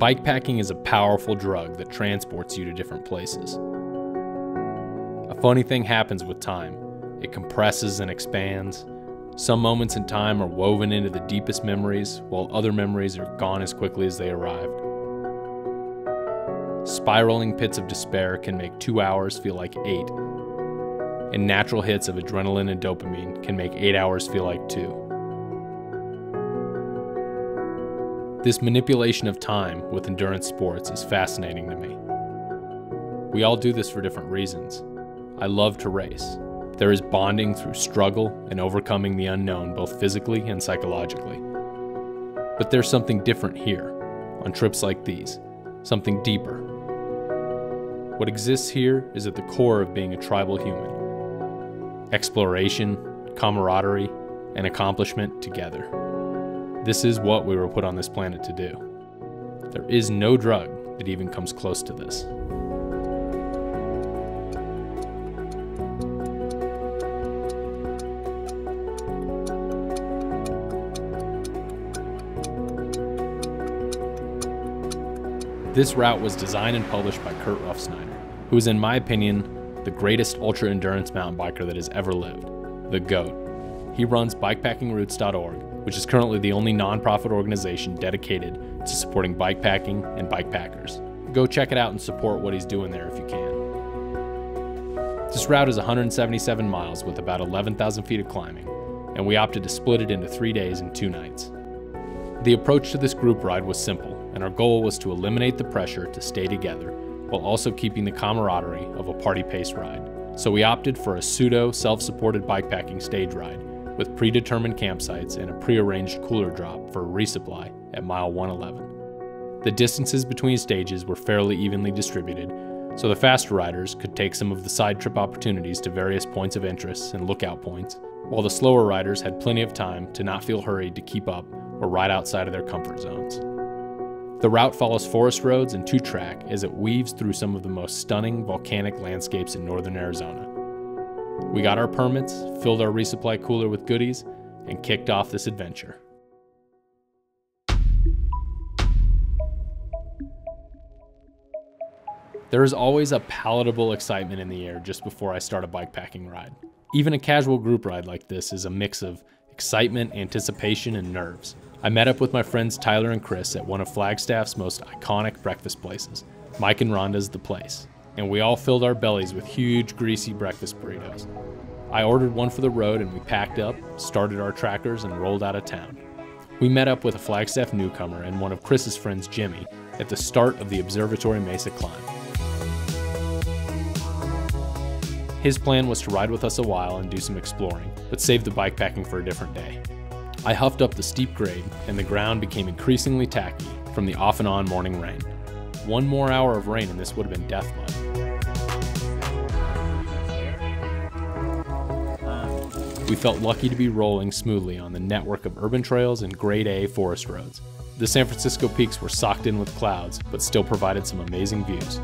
Bikepacking is a powerful drug that transports you to different places. A funny thing happens with time it compresses and expands. Some moments in time are woven into the deepest memories, while other memories are gone as quickly as they arrived. Spiraling pits of despair can make two hours feel like eight, and natural hits of adrenaline and dopamine can make eight hours feel like two. This manipulation of time with endurance sports is fascinating to me. We all do this for different reasons. I love to race. There is bonding through struggle and overcoming the unknown, both physically and psychologically. But there's something different here, on trips like these, something deeper. What exists here is at the core of being a tribal human exploration, camaraderie, and accomplishment together. This is what we were put on this planet to do. There is no drug that even comes close to this. This route was designed and published by Kurt Refsnider, who is, in my opinion, the greatest ultra endurance mountain biker that has ever lived, the GOAT. He runs bikepackingroots.org, which is currently the only nonprofit organization dedicated to supporting bikepacking and bikepackers. Go check it out and support what he's doing there if you can. This route is 177 miles with about 11,000 feet of climbing, and we opted to split it into three days and two nights. The approach to this group ride was simple and our goal was to eliminate the pressure to stay together while also keeping the camaraderie of a party pace ride. So we opted for a pseudo self supported bikepacking stage ride with predetermined campsites and a prearranged cooler drop for a resupply at mile 111. The distances between stages were fairly evenly distributed, so the faster riders could take some of the side trip opportunities to various points of interest and lookout points, while the slower riders had plenty of time to not feel hurried to keep up or ride outside of their comfort zones. The route follows forest roads and two track as it weaves through some of the most stunning volcanic landscapes in northern Arizona. We got our permits, filled our resupply cooler with goodies, and kicked off this adventure. There is always a palatable excitement in the air just before I start a bikepacking ride. Even a casual group ride like this is a mix of excitement, anticipation, and nerves. I met up with my friends Tyler and Chris at one of Flagstaff's most iconic breakfast places, Mike and Rhonda's The Place, and we all filled our bellies with huge, greasy breakfast burritos. I ordered one for the road and we packed up, started our trackers, and rolled out of town. We met up with a Flagstaff newcomer and one of Chris's friends, Jimmy, at the start of the Observatory Mesa climb. His plan was to ride with us a while and do some exploring, but save the bikepacking for a different day. I huffed up the steep grade, and the ground became increasingly tacky from the off and on morning rain. One more hour of rain and this would have been death mud. We felt lucky to be rolling smoothly on the network of urban trails and grade A forest roads. The San Francisco peaks were socked in with clouds, but still provided some amazing views.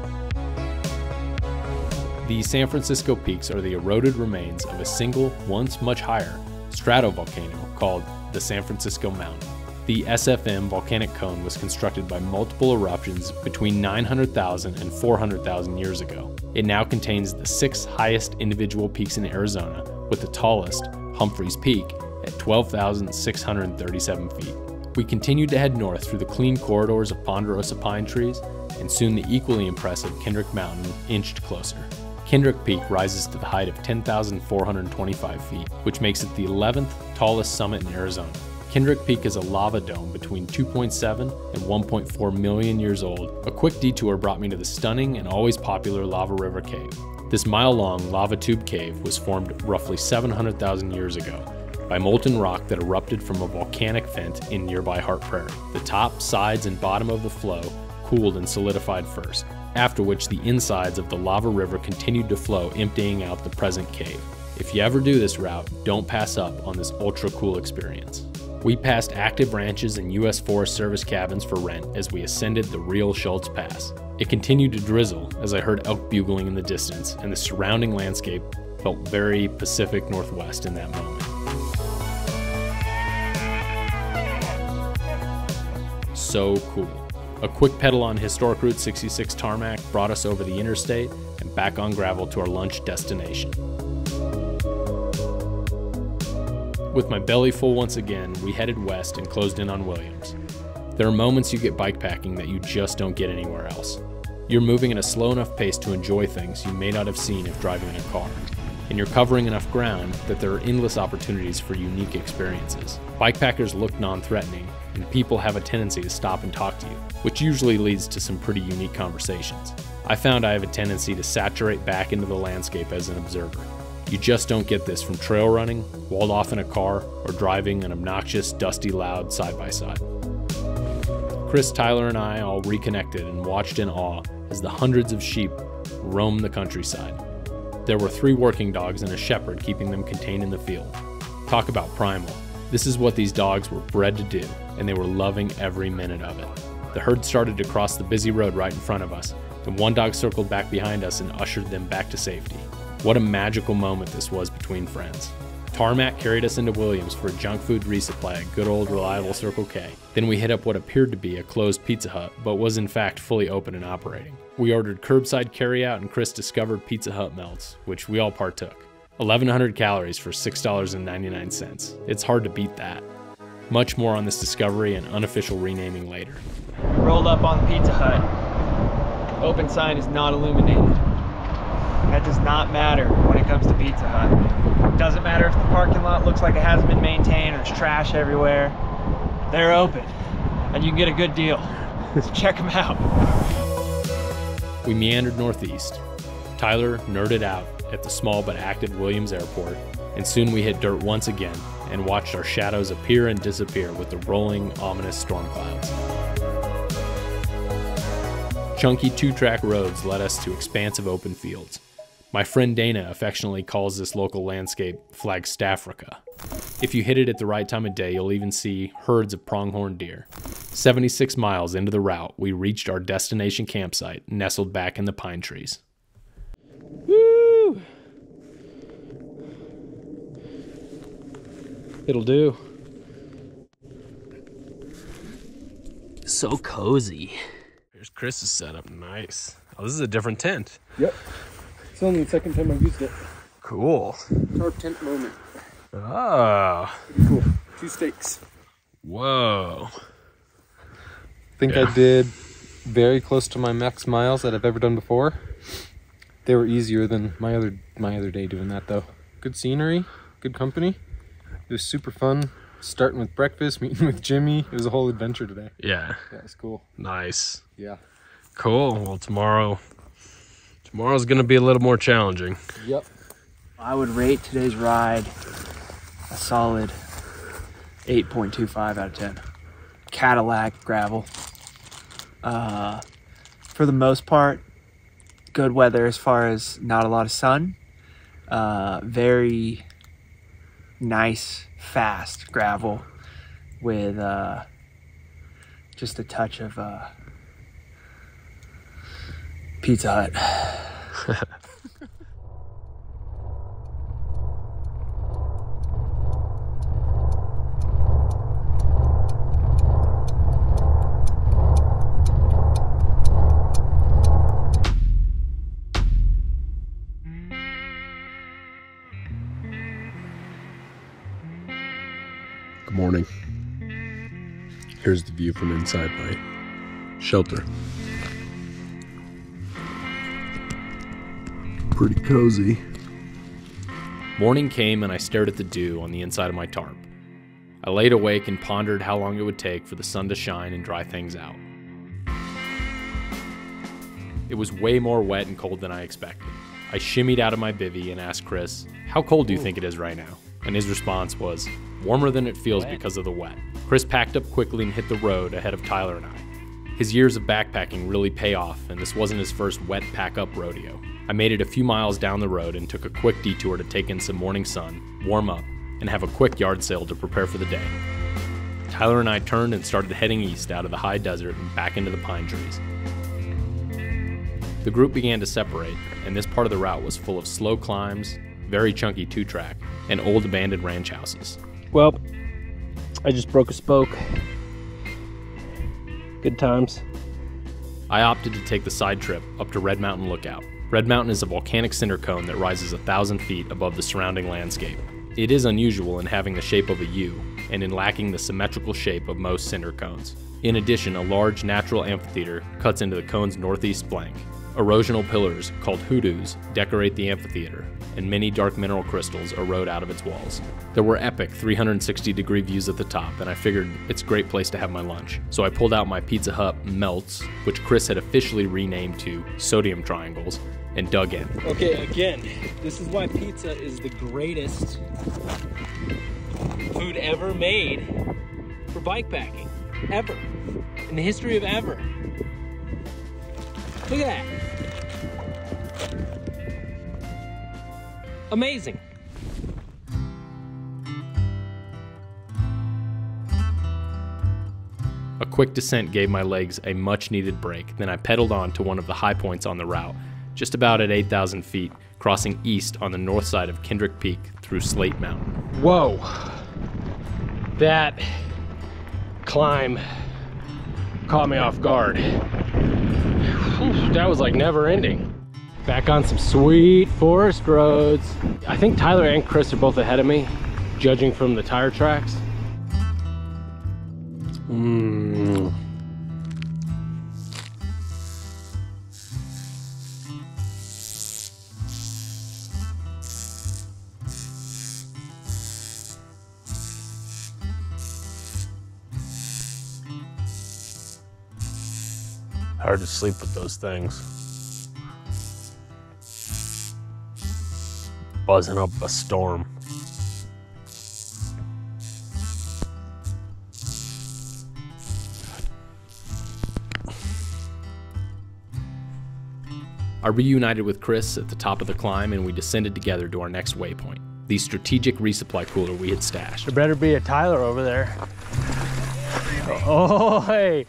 The San Francisco peaks are the eroded remains of a single, once much higher, stratovolcano called the San Francisco Mountain. The SFM volcanic cone was constructed by multiple eruptions between 900,000 and 400,000 years ago. It now contains the six highest individual peaks in Arizona, with the tallest, Humphreys Peak, at 12,637 feet. We continued to head north through the clean corridors of ponderosa pine trees, and soon the equally impressive Kendrick Mountain inched closer. Kendrick Peak rises to the height of 10,425 feet, which makes it the 11th tallest summit in Arizona. Kendrick Peak is a lava dome between 2.7 and 1.4 million years old. A quick detour brought me to the stunning and always popular Lava River Cave. This mile long lava tube cave was formed roughly 700,000 years ago by molten rock that erupted from a volcanic vent in nearby Hart Prairie. The top, sides, and bottom of the flow cooled and solidified first after which the insides of the lava river continued to flow, emptying out the present cave. If you ever do this route, don't pass up on this ultra cool experience. We passed active ranches and U.S. Forest Service cabins for rent as we ascended the real Schultz Pass. It continued to drizzle as I heard elk bugling in the distance, and the surrounding landscape felt very Pacific Northwest in that moment. So cool. A quick pedal on historic Route 66 tarmac brought us over the interstate and back on gravel to our lunch destination. With my belly full once again, we headed west and closed in on Williams. There are moments you get bikepacking that you just don't get anywhere else. You're moving at a slow enough pace to enjoy things you may not have seen if driving in a car. And you're covering enough ground that there are endless opportunities for unique experiences. Bikepackers look non threatening, and people have a tendency to stop and talk to you, which usually leads to some pretty unique conversations. I found I have a tendency to saturate back into the landscape as an observer. You just don't get this from trail running, walled off in a car, or driving an obnoxious, dusty, loud side by side. Chris, Tyler, and I all reconnected and watched in awe as the hundreds of sheep roamed the countryside. There were three working dogs and a shepherd keeping them contained in the field. Talk about primal. This is what these dogs were bred to do, and they were loving every minute of it. The herd started to cross the busy road right in front of us, and one dog circled back behind us and ushered them back to safety. What a magical moment this was between friends. Tarmac carried us into Williams for a junk food resupply at good old reliable Circle K. Then we hit up what appeared to be a closed Pizza Hut, but was in fact fully open and operating. We ordered curbside carryout and Chris discovered Pizza Hut melts, which we all partook. 1100 calories for $6.99. It's hard to beat that. Much more on this discovery and unofficial renaming later. Rolled up on Pizza Hut. Open sign is not illuminated. That does not matter when it comes to Pizza Hut. Doesn't matter if the parking lot looks like it hasn't been maintained there's trash everywhere. They're open and you can get a good deal. So check them out. We meandered northeast. Tyler nerded out at the small but active Williams Airport, and soon we hit dirt once again and watched our shadows appear and disappear with the rolling, ominous storm clouds. Chunky two track roads led us to expansive open fields. My friend Dana affectionately calls this local landscape Flagstaffrica. If you hit it at the right time of day, you'll even see herds of pronghorn deer. 76 miles into the route, we reached our destination campsite, nestled back in the pine trees. Woo! It'll do. So cozy. Here's Chris's setup. Nice. Oh, this is a different tent. Yep. It's only the second time I've used it. Cool. It's our tent moment. Oh. Cool. Two stakes. Whoa. I think Yeah. I did very close to my max miles that I've ever done before. They were easier than my other my other day doing that though. Good scenery, good company. It was super fun. Starting with breakfast, meeting with Jimmy. It was a whole adventure today. Yeah. That was cool. Nice. Yeah. Cool. Well, tomorrow. Tomorrow's gonna be a little more challenging. Yep. I would rate today's ride a solid 8.25 out of 10. Cadillac gravel. Uh, for the most part, good weather as far as not a lot of sun. Uh, very nice, fast gravel with uh, just a touch of uh, Pizza Hut. Good morning. Here's the view from inside my shelter. Pretty cozy. Morning came and I stared at the dew on the inside of my tarp. I laid awake and pondered how long it would take for the sun to shine and dry things out. It was way more wet and cold than I expected. I shimmied out of my bivy and asked Chris, How cold do you think it is right now? And his response was, Warmer than it feels because of the wet. Chris packed up quickly and hit the road ahead of Tyler and I. His years of backpacking really pay off, and this wasn't his first wet pack up rodeo. I made it a few miles down the road and took a quick detour to take in some morning sun, warm up, and have a quick yard sale to prepare for the day. Tyler and I turned and started heading east out of the high desert and back into the pine trees. The group began to separate, and this part of the route was full of slow climbs, very chunky two track, and old abandoned ranch houses. Well, I just broke a spoke. Good times. I opted to take the side trip up to Red Mountain Lookout. Red Mountain is a volcanic cinder cone that rises a thousand feet above the surrounding landscape. It is unusual in having the shape of a U and in lacking the symmetrical shape of most cinder cones. In addition, a large natural amphitheater cuts into the cone's northeast flank. Erosional pillars, called hoodoos, decorate the amphitheater, and many dark mineral crystals erode out of its walls. There were epic 360 degree views at the top, and I figured it's a great place to have my lunch. So I pulled out my Pizza Hut melts, which Chris had officially renamed to sodium triangles, and dug in. Okay, again, this is why pizza is the greatest food ever made for bike packing. Ever. In the history of ever. Look at that. Amazing. A quick descent gave my legs a much needed break, then I pedaled on to one of the high points on the route, just about at 8,000 feet, crossing east on the north side of Kendrick Peak through Slate Mountain. Whoa. That climb caught me off guard. That was like never ending. Back on some sweet forest roads. I think Tyler and Chris are both ahead of me, judging from the tire tracks. Mm. Hard to sleep with those things. Buzzing up a storm. I reunited with Chris at the top of the climb and we descended together to our next waypoint, the strategic resupply cooler we had stashed. There better be a Tyler over there. Oh, hey,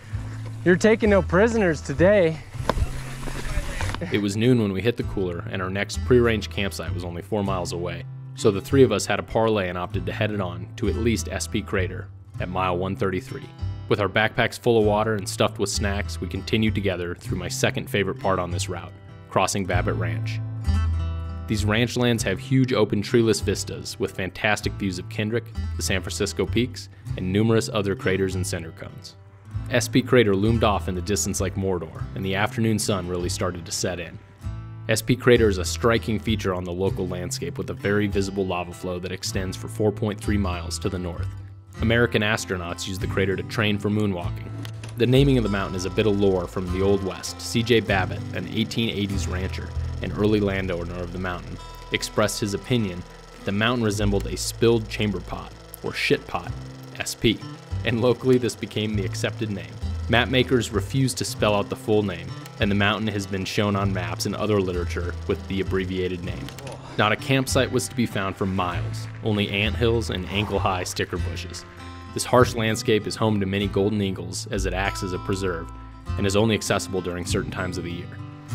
you're taking no prisoners today. It was noon when we hit the cooler, and our next prearranged campsite was only four miles away. So the three of us had a parlay and opted to head it on to at least SP Crater at mile 133. With our backpacks full of water and stuffed with snacks, we continued together through my second favorite part on this route, crossing Babbitt Ranch. These ranch lands have huge open treeless vistas with fantastic views of Kendrick, the San Francisco peaks, and numerous other craters and cinder cones. SP Crater loomed off in the distance like Mordor, and the afternoon sun really started to set in. SP Crater is a striking feature on the local landscape with a very visible lava flow that extends for 4.3 miles to the north. American astronauts use the crater to train for moonwalking. The naming of the mountain is a bit of lore from the Old West. C.J. Babbitt, an 1880s rancher and early landowner of the mountain, expressed his opinion that the mountain resembled a spilled chamber pot, or shit pot, SP, and locally this became the accepted name. Mapmakers refused to spell out the full name, and the mountain has been shown on maps and other literature with the abbreviated name. Not a campsite was to be found for miles, only anthills and ankle high sticker bushes. This harsh landscape is home to many golden eagles as it acts as a preserve and is only accessible during certain times of the year.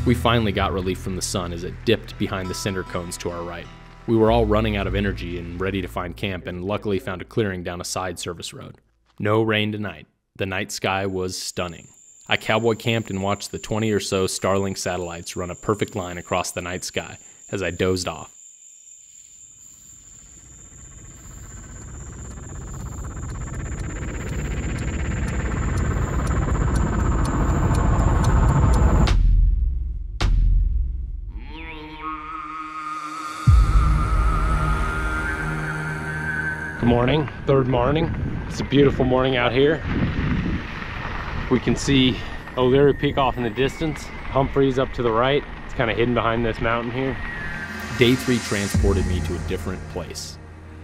We finally got relief from the sun as it dipped behind the cinder cones to our right. We were all running out of energy and ready to find camp, and luckily found a clearing down a side service road. No rain tonight. The night sky was stunning. I cowboy camped and watched the 20 or so Starlink satellites run a perfect line across the night sky as I dozed off. Good morning, third morning. It's a beautiful morning out here. We can see O'Leary Peak off in the distance. Humphreys up to the right. It's kind of hidden behind this mountain here. Day three transported me to a different place.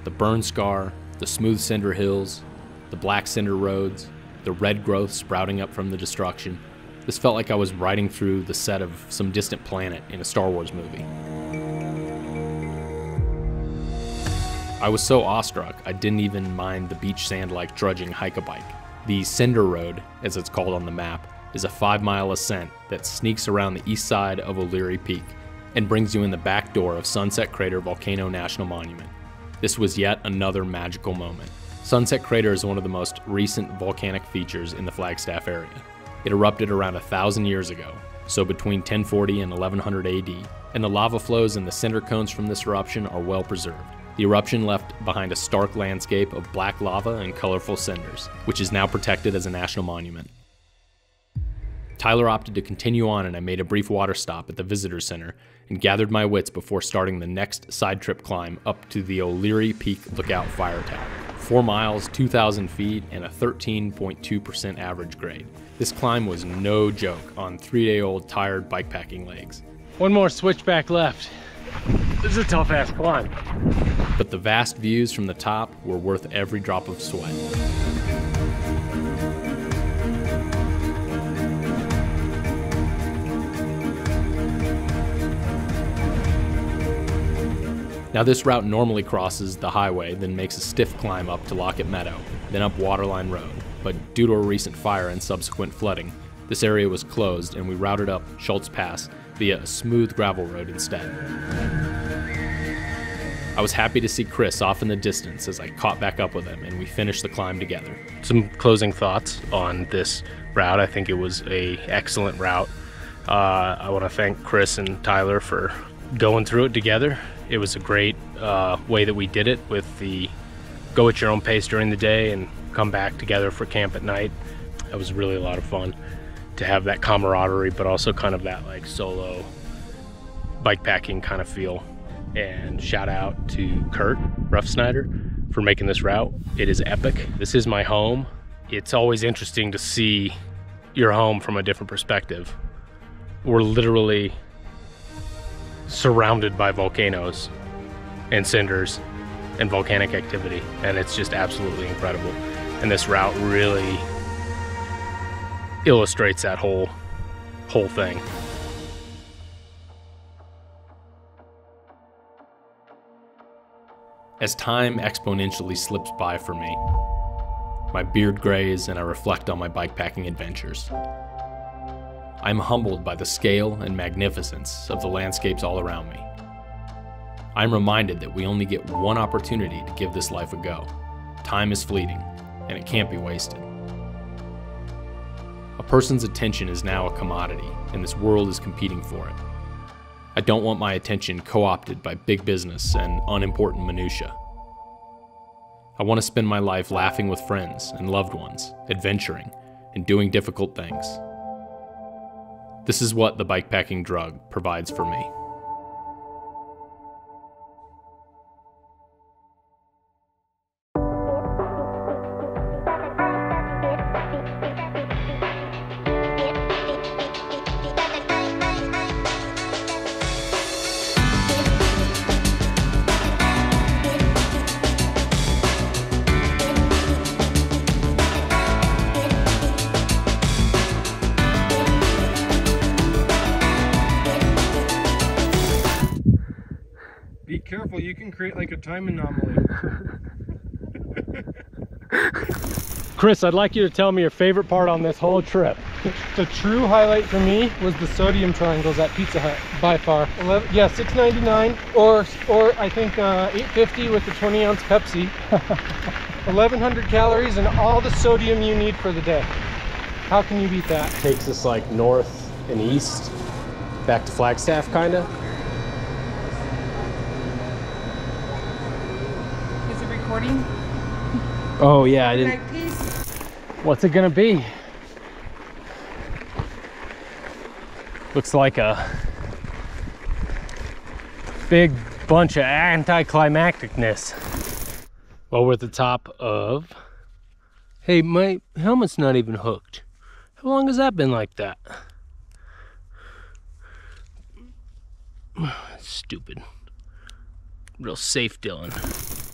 The burn scar, the smooth cinder hills, the black cinder roads, the red growth sprouting up from the destruction. This felt like I was riding through the set of some distant planet in a Star Wars movie. I was so awestruck, I didn't even mind the beach sand like drudging hike a bike. The Cinder Road, as it's called on the map, is a five mile ascent that sneaks around the east side of O'Leary Peak and brings you in the back door of Sunset Crater Volcano National Monument. This was yet another magical moment. Sunset Crater is one of the most recent volcanic features in the Flagstaff area. It erupted around a thousand years ago, so between 1040 and 1100 AD, and the lava flows and the cinder cones from this eruption are well preserved. The eruption left behind a stark landscape of black lava and colorful cinders, which is now protected as a national monument. Tyler opted to continue on, and I made a brief water stop at the visitor center and gathered my wits before starting the next side trip climb up to the O'Leary Peak Lookout Fire Tower. Four miles, 2,000 feet, and a 13.2% average grade. This climb was no joke on three day old tired bikepacking legs. One more switchback left. This is a tough ass climb. But the vast views from the top were worth every drop of sweat. Now, this route normally crosses the highway, then makes a stiff climb up to Lockett Meadow, then up Waterline Road. But due to a recent fire and subsequent flooding, this area was closed and we routed up Schultz Pass via a smooth gravel road instead. I was happy to see Chris off in the distance as I caught back up with him and we finished the climb together. Some closing thoughts on this route. I think it was a excellent route. Uh, I want to thank Chris and Tyler for going through it together. It was a great uh, way that we did it with the go at your own pace during the day and come back together for camp at night. It was really a lot of fun to have that camaraderie, but also kind of that like solo bike packing kind of feel. And shout out to Kurt Refsnider for making this route. It is epic. This is my home. It's always interesting to see your home from a different perspective. We're literally surrounded by volcanoes and cinders and volcanic activity, and it's just absolutely incredible. And this route really illustrates that whole whole thing. As time exponentially slips by for me, my beard grays and I reflect on my bikepacking adventures. I'm humbled by the scale and magnificence of the landscapes all around me. I'm reminded that we only get one opportunity to give this life a go. Time is fleeting, and it can't be wasted. A person's attention is now a commodity, and this world is competing for it. I don't want my attention co opted by big business and unimportant minutiae. I want to spend my life laughing with friends and loved ones, adventuring, and doing difficult things. This is what the bikepacking drug provides for me. Create like a time anomaly. Chris, I'd like you to tell me your favorite part on this whole trip. the true highlight for me was the sodium triangles at Pizza Hut by far. 11, yeah, 6.99 or or I think uh, 8.50 with the 20 ounce Pepsi. 1100 calories and all the sodium you need for the day. How can you beat that? Takes us like north and east, back to Flagstaff, kinda. Is it recording? Oh yeah, I didn't. What's it gonna be? Looks like a big bunch of anticlimacticness. Well, we're at the top of. Hey, my helmet's not even hooked. How long has that been like that? Stupid. Real safe, Dylan.